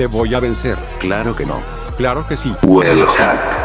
Te voy a vencer. Claro que no. Claro que sí. Well hack.